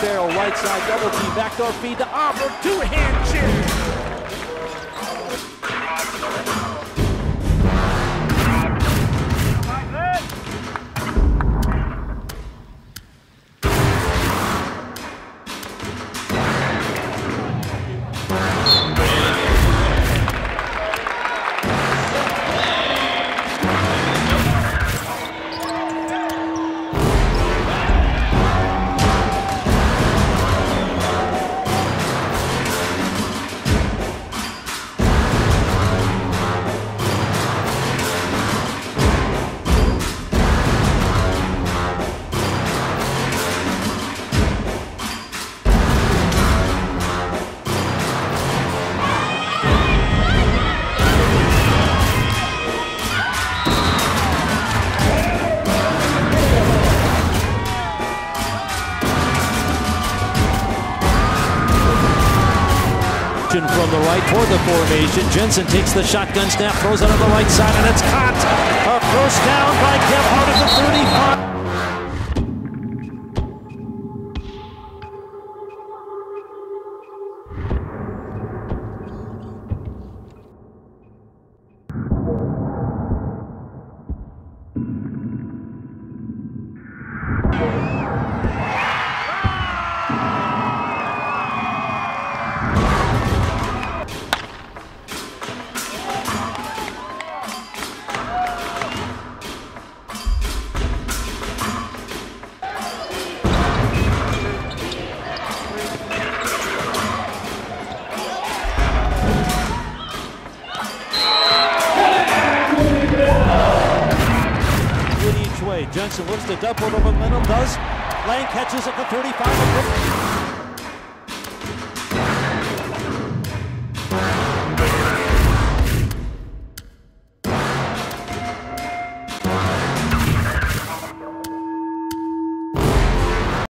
Farrell, right side, double team, backdoor feed to Auburn, two-hand from the right toward the formation. Jensen takes the shotgun snap, throws it on the right side, and it's caught. A first down by Gebhardt at the 35. Jensen looks to double the momentum, does. Lang catches at the 35.